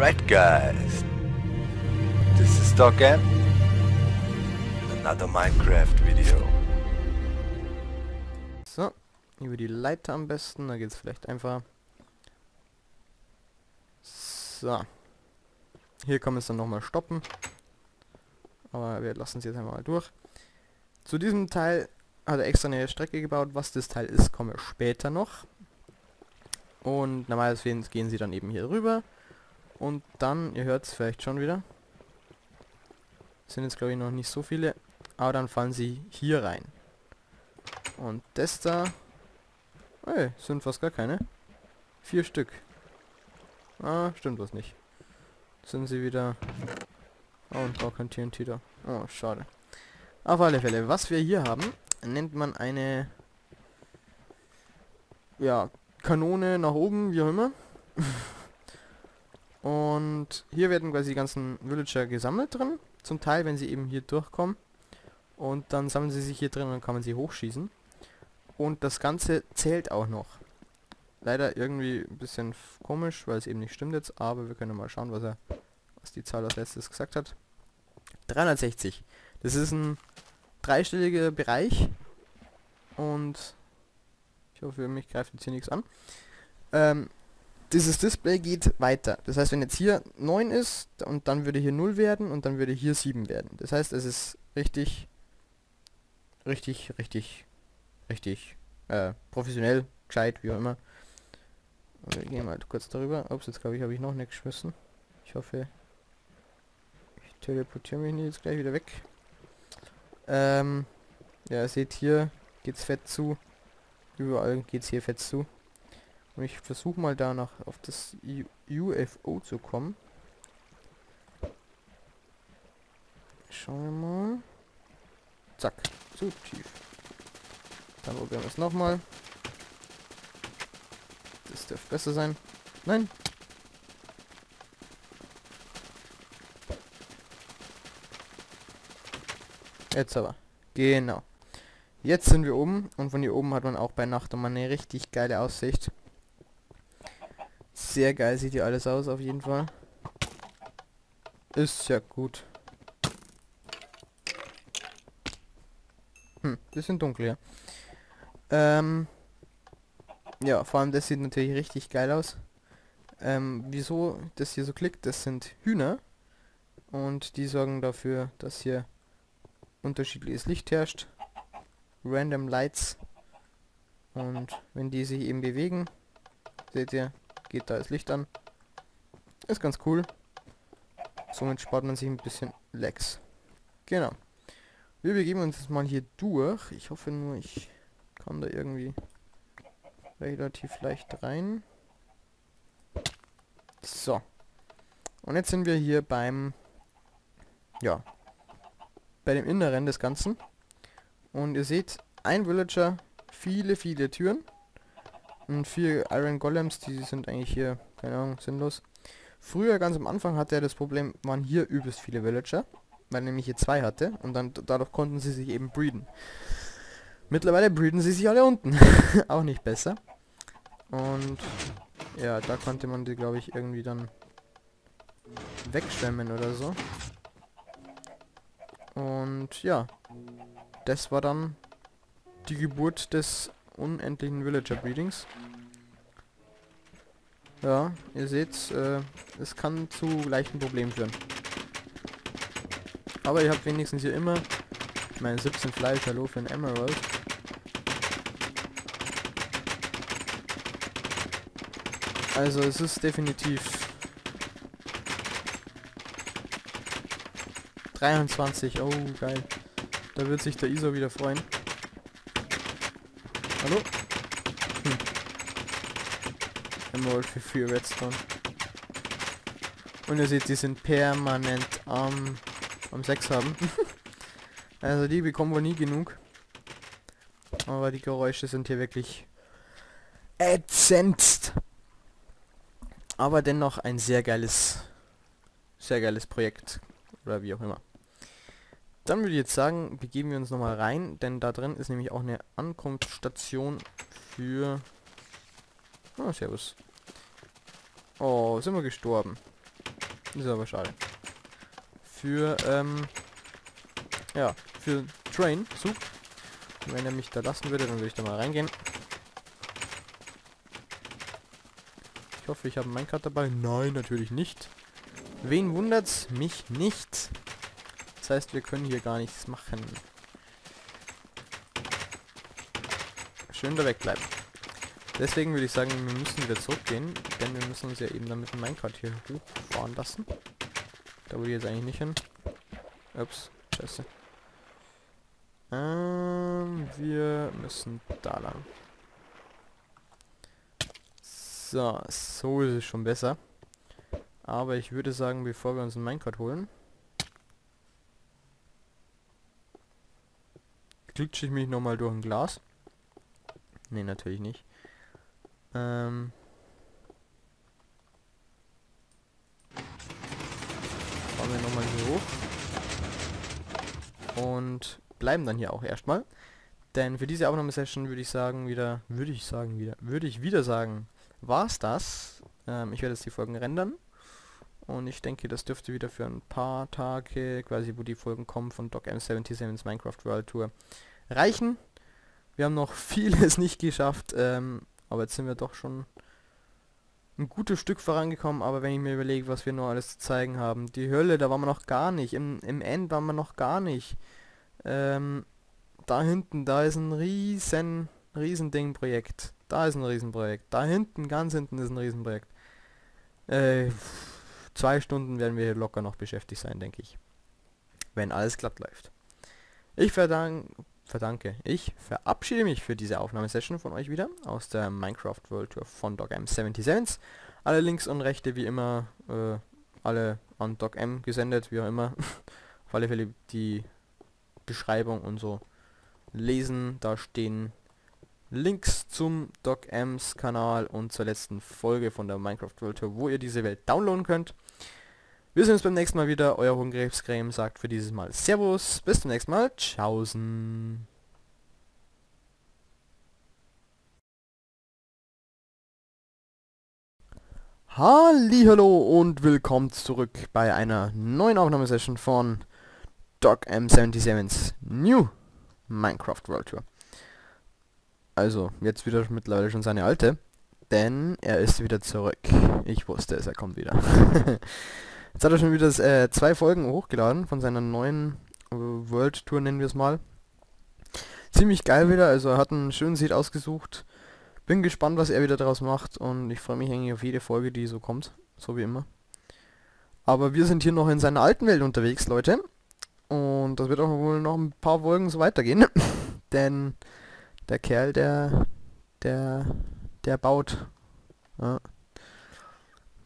Alright guys, this is Doggen with another Minecraft video. So, über die Leiter am besten, da geht es vielleicht einfach. So. Hier kann man es dann nochmal stoppen. Aber wir lassen es jetzt einmal durch. Zu diesem Teil hat er extra eine Strecke gebaut. Was das Teil ist, kommen wir später noch. Und normalerweise gehen sie dann eben hier rüber. Und dann, ihr hört es vielleicht schon wieder. Sind jetzt glaube ich noch nicht so viele. Aber dann fallen sie hier rein. Und das da... Hey, sind fast gar keine. Vier Stück. Ah, stimmt was nicht. Sind sie wieder... Oh, und gar kein TNT da. Oh, schade. Auf alle Fälle, was wir hier haben, nennt man eine... Ja, Kanone nach oben, wie auch immer. und hier werden quasi die ganzen Villager gesammelt drin. Zum Teil, wenn sie eben hier durchkommen. Und dann sammeln sie sich hier drin und dann kann man sie hochschießen. Und das Ganze zählt auch noch. Leider irgendwie ein bisschen komisch, weil es eben nicht stimmt jetzt, aber wir können mal schauen, was er, was die Zahl als letztes gesagt hat. 360. Das ist ein dreistelliger Bereich und ich hoffe, mich greift jetzt hier nichts an. Ähm, dieses Display geht weiter. Das heißt, wenn jetzt hier 9 ist und dann würde hier 0 werden und dann würde hier 7 werden. Das heißt, es ist richtig, richtig, richtig, richtig äh, professionell, gescheit, wie auch immer. Wir gehen mal kurz darüber. Ups, jetzt glaube ich, habe ich noch nicht geschmissen. Ich hoffe, ich teleportiere mich jetzt gleich wieder weg. Ähm, ja, seht hier geht's fett zu. Überall geht's hier fett zu. Ich versuche mal da noch auf das UFO zu kommen. Schauen wir mal. Zack, zu tief. Dann probieren wir es nochmal. Das dürfte besser sein. Nein. Jetzt aber. Genau. Jetzt sind wir oben und von hier oben hat man auch bei Nacht immer eine richtig geile Aussicht. Sehr geil sieht hier alles aus auf jeden Fall. Ist ja gut. Hm, bisschen dunkel hier. Ähm, ja, vor allem das sieht natürlich richtig geil aus. Ähm, wieso das hier so klickt, das sind Hühner. Und die sorgen dafür, dass hier unterschiedliches Licht herrscht. Random Lights. Und wenn die sich eben bewegen, seht ihr, geht da das Licht an. Ist ganz cool. Somit spart man sich ein bisschen Lags. Genau. Wir begeben uns jetzt mal hier durch. Ich hoffe nur, ich kann da irgendwie relativ leicht rein. So. Und jetzt sind wir hier beim, ja, bei dem Inneren des Ganzen. Und ihr seht, ein Villager, viele, viele Türen. Und vier Iron Golems, die sind eigentlich hier, keine Ahnung, sinnlos. Früher, ganz am Anfang, hatte er das Problem, waren hier übelst viele Villager. Weil er nämlich hier zwei hatte. Und dann dadurch konnten sie sich eben breeden. Mittlerweile breeden sie sich alle unten. Auch nicht besser. Und ja, da konnte man die, glaube ich, irgendwie dann wegschwemmen oder so. Und ja, das war dann die Geburt des unendlichen Villager Breedings. Ja, ihr seht, äh, es kann zu leichten Problemen führen. Aber ihr habt wenigstens hier immer, ich meine 17 Fleisch, hallo für ein Emerald. Also es ist definitiv 23, oh geil. Da wird sich der ISO wieder freuen. Hallo? Hm. Emerald für 4 Redstone. Und ihr seht, die sind permanent am, am 6 haben. also die bekommen wir nie genug. Aber die Geräusche sind hier wirklich ätzendst. Aber dennoch ein sehr geiles, sehr geiles Projekt. Oder wie auch immer. Dann würde ich jetzt sagen, begeben wir uns nochmal rein, denn da drin ist nämlich auch eine Ankunftsstation für... Oh, servus. Oh, sind wir gestorben. Ist aber schade. Für, ähm, ja, für Train, Zug. Und wenn er mich da lassen würde, dann würde ich da mal reingehen. Ich hoffe, ich habe meinen Minecart dabei. Nein, natürlich nicht. Wen wundert's? Mich nicht. Das heißt, wir können hier gar nichts machen. Schön da wegbleiben. Deswegen würde ich sagen, wir müssen wieder zurückgehen, denn wir müssen uns ja eben dann mit dem Minecart hier hochfahren lassen. Da wo ich jetzt eigentlich nicht hin. Ups, scheiße. Ähm, wir müssen da lang. So, so ist es schon besser. Aber ich würde sagen, bevor wir uns einen Minecart holen, glitsche ich mich nochmal durch ein Glas. Ne, natürlich nicht. Ähm fahren wir nochmal hier hoch. Und bleiben dann hier auch erstmal. Denn für diese Aufnahmesession würde ich sagen, wieder, würde ich sagen, wieder, würde ich wieder sagen, war's das. Ähm, ich werde jetzt die Folgen rendern. Und ich denke, das dürfte wieder für ein paar Tage, quasi wo die Folgen kommen von Doc M77's Minecraft World Tour, reichen. Wir haben noch vieles nicht geschafft, ähm, aber jetzt sind wir doch schon ein gutes Stück vorangekommen, aber wenn ich mir überlege, was wir noch alles zu zeigen haben. Die Hölle, da waren wir noch gar nicht. Im, im End waren wir noch gar nicht. Ähm, da hinten, da ist ein riesen, riesen Ding Projekt. Da ist ein Riesenprojekt. Da hinten, ganz hinten ist ein Riesenprojekt. Äh, zwei Stunden werden wir hier locker noch beschäftigt sein, denke ich. Wenn alles glatt läuft. Ich verdank, verdanke, ich verabschiede mich für diese Aufnahmesession von euch wieder aus der Minecraft World Tour von DocM77. Alle Links und Rechte wie immer, äh, alle an DocM gesendet, wie auch immer. Auf alle Fälle die Beschreibung und so lesen. Da stehen Links zum DocMs Kanal und zur letzten Folge von der Minecraft World Tour, wo ihr diese Welt downloaden könnt. Wir sehen uns beim nächsten Mal wieder. Euer Hohenkrebscreme sagt für dieses Mal Servus. Bis zum nächsten Mal. Tschaußen. Hallo und willkommen zurück bei einer neuen Aufnahmesession von Doc M77's New Minecraft World Tour. Also, jetzt wieder mittlerweile schon seine alte, denn er ist wieder zurück. Ich wusste es, er kommt wieder. jetzt hat er schon wieder äh, zwei Folgen hochgeladen von seiner neuen äh, World Tour, nennen wir es mal. Ziemlich geil wieder, also er hat einen schönen Seed ausgesucht. Bin gespannt, was er wieder daraus macht und ich freue mich eigentlich auf jede Folge, die so kommt, so wie immer. Aber wir sind hier noch in seiner alten Welt unterwegs, Leute. Und das wird auch wohl noch ein paar Folgen so weitergehen. Denn der Kerl, der, der, der baut. Ja.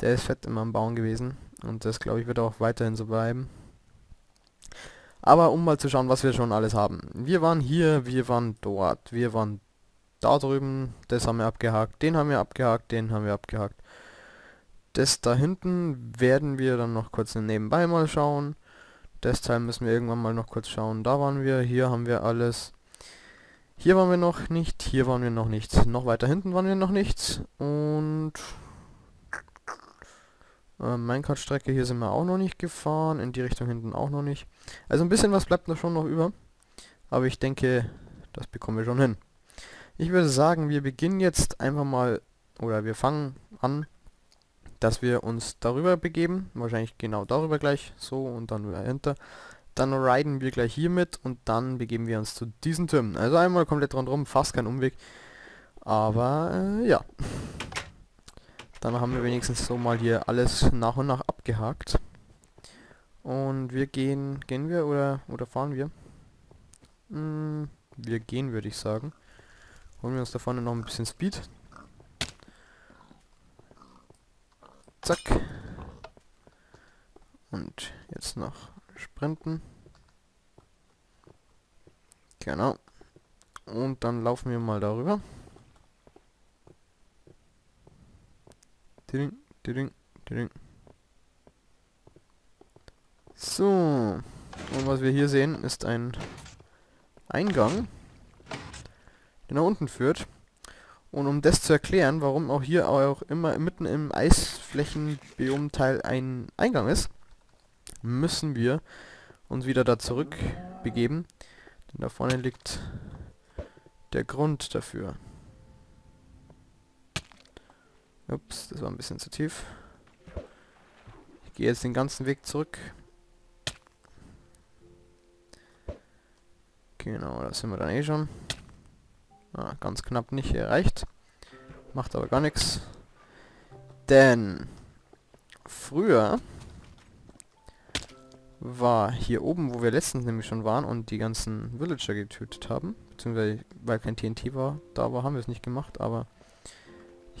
Der ist fett immer am Bauen gewesen. Und das, glaube ich, wird auch weiterhin so bleiben. Aber um mal zu schauen, was wir schon alles haben. Wir waren hier, wir waren dort, wir waren da drüben, das haben wir abgehakt, den haben wir abgehakt, den haben wir abgehakt. Das da hinten werden wir dann noch kurz nebenbei mal schauen. Das Teil müssen wir irgendwann mal noch kurz schauen. Da waren wir, hier haben wir alles. Hier waren wir noch nicht, hier waren wir noch nicht. Noch weiter hinten waren wir noch nicht. Und äh, Minecart-Strecke hier sind wir auch noch nicht gefahren. In die Richtung hinten auch noch nicht. Also ein bisschen was bleibt da schon noch über. Aber ich denke, das bekommen wir schon hin. Ich würde sagen, wir beginnen jetzt einfach mal, oder wir fangen an, dass wir uns darüber begeben. Wahrscheinlich genau darüber gleich, so und dann dahinter. Dann riden wir gleich hier mit und dann begeben wir uns zu diesen Türmen. Also einmal komplett rundherum, fast kein Umweg. Aber äh, ja. Dann haben wir wenigstens so mal hier alles nach und nach abgehakt. Und wir gehen, gehen wir oder, oder fahren wir? Hm, wir gehen, würde ich sagen. Holen wir uns da vorne noch ein bisschen Speed. Zack. Und jetzt noch sprinten. Genau. Und dann laufen wir mal darüber. Ding, ding, ding. So. Und was wir hier sehen, ist ein Eingang, der nach unten führt. Und um das zu erklären, warum auch hier auch immer mitten im Eisflächenbiomteil ein Eingang ist, müssen wir uns wieder da zurück begeben. Denn da vorne liegt der Grund dafür. Ups, das war ein bisschen zu tief. Ich gehe jetzt den ganzen Weg zurück. Genau, da sind wir dann eh schon. Ah, ganz knapp nicht erreicht. Macht aber gar nichts. Denn früher war hier oben, wo wir letztens nämlich schon waren und die ganzen Villager getötet haben, beziehungsweise weil kein TNT war, da war, haben wir es nicht gemacht, aber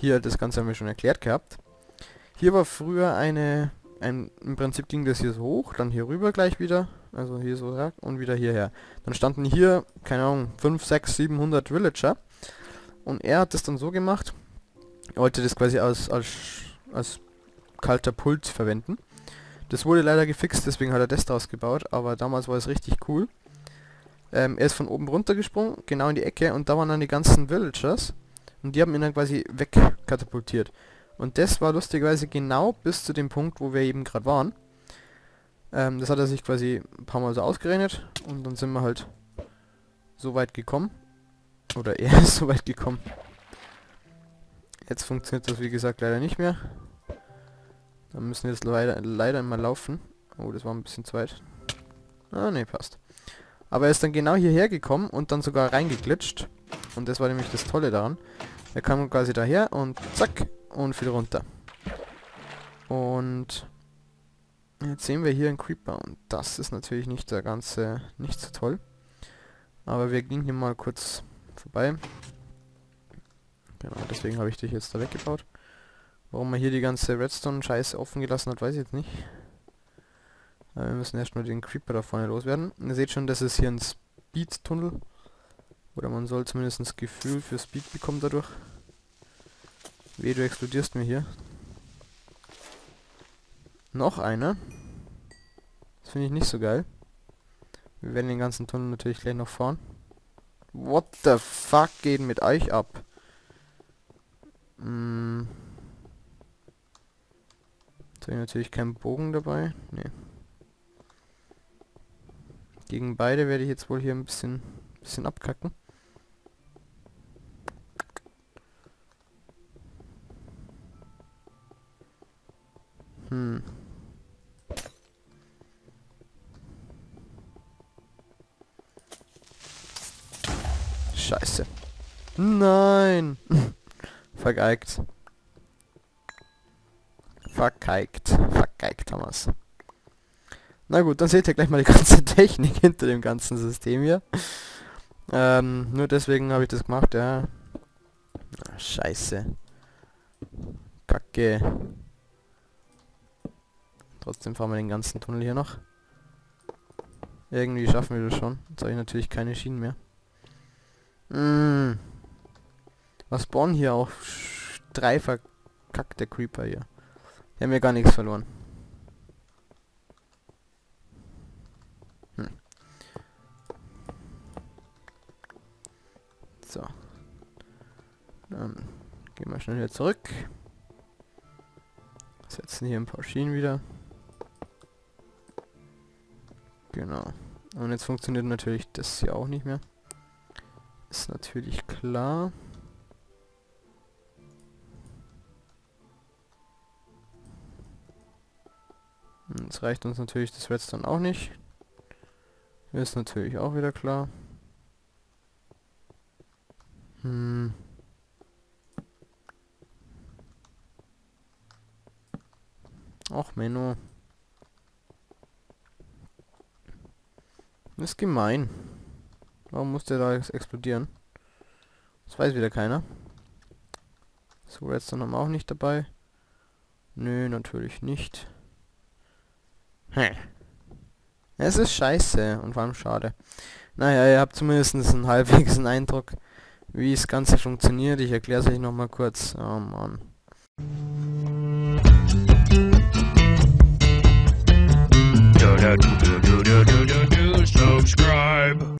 hier das Ganze haben wir schon erklärt gehabt. Hier war früher eine, ein, im Prinzip ging das hier so hoch, dann hier rüber gleich wieder, also hier so ja, und wieder hierher. Dann standen hier, keine Ahnung, 5, 6, 700 Villager und er hat das dann so gemacht, er wollte das quasi als, als, als kalter Pult verwenden. Das wurde leider gefixt, deswegen hat er das draus gebaut, aber damals war es richtig cool. Ähm, er ist von oben runter gesprungen, genau in die Ecke, und da waren dann die ganzen Villagers. Und die haben ihn dann quasi wegkatapultiert. Und das war lustigerweise genau bis zu dem Punkt, wo wir eben gerade waren. Ähm, das hat er sich quasi ein paar Mal so ausgerechnet. Und dann sind wir halt so weit gekommen. Oder er ist so weit gekommen. Jetzt funktioniert das wie gesagt leider nicht mehr. Dann müssen wir jetzt leider, leider mal laufen. Oh, das war ein bisschen zu weit. Ah, ne, passt. Aber er ist dann genau hierher gekommen und dann sogar reingeglitscht. Und das war nämlich das Tolle daran. Er kam quasi daher und zack und fiel runter. Und jetzt sehen wir hier einen Creeper und das ist natürlich nicht der ganze, nicht so toll. Aber wir gehen hier mal kurz vorbei. Genau, deswegen habe ich dich jetzt da weggebaut. Warum man hier die ganze Redstone-Scheiße offen gelassen hat, weiß ich jetzt nicht. Aber wir müssen erstmal den Creeper da vorne loswerden. ihr seht schon, das ist hier ein Speed-Tunnel. Oder man soll zumindest das Gefühl für Speed bekommen dadurch. Weh, du explodierst mir hier. Noch einer. Das finde ich nicht so geil. Wir werden den ganzen Tunnel natürlich gleich noch fahren. What the fuck geht mit euch ab? Hm. Jetzt habe ich natürlich keinen Bogen dabei. Nee. Gegen beide werde ich jetzt wohl hier ein bisschen, bisschen abkacken. Hm. Scheiße. Nein. Vergeigt. Vergeigt. Vergeigt haben wir's. Na gut, dann seht ihr gleich mal die ganze Technik hinter dem ganzen System hier. Ähm, nur deswegen habe ich das gemacht, ja. Ah, scheiße. Kacke. Trotzdem fahren wir den ganzen Tunnel hier noch. Irgendwie schaffen wir das schon. Jetzt habe ich natürlich keine Schienen mehr. Mmh. Was spawnen hier auch? Drei verkackte Creeper hier. Die haben ja gar nichts verloren. Hm. So. Dann gehen wir schnell wieder zurück. Setzen hier ein paar Schienen wieder. Genau. Und jetzt funktioniert natürlich das hier auch nicht mehr. Ist natürlich klar. Jetzt reicht uns natürlich das Redstone auch nicht. Ist natürlich auch wieder klar. Hm. Ach, Menno. Das ist gemein. Warum muss der da explodieren? Das weiß wieder keiner. So, Redstone haben wir auch nicht dabei. Nö, natürlich nicht. Hm. Es ist scheiße und vor allem schade. Naja, ihr habt zumindest einen halbwegs einen Eindruck, wie das Ganze funktioniert. Ich erkläre es euch nochmal kurz. Oh Mann. Subscribe.